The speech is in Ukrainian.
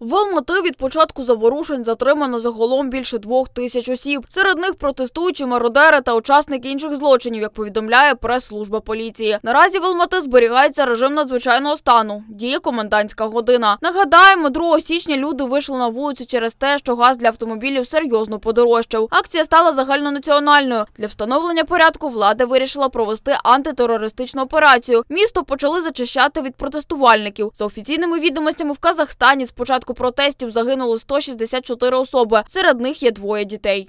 В Алмати від початку заворушень затримано загалом більше двох тисяч осіб. Серед них протестуючі мародери та учасники інших злочинів, як повідомляє прес-служба поліції. Наразі в Алмати зберігається режим надзвичайного стану. Діє комендантська година. Нагадаємо, 2 січня люди вийшли на вулицю через те, що газ для автомобілів серйозно подорожчав. Акція стала загальнонаціональною. Для встановлення порядку влада вирішила провести антитерористичну операцію. Місто почали зачищати від протестувальників. За офіційними відомостями в Казахстані з початку протестів загинуло 164 особи. Серед них є двоє дітей.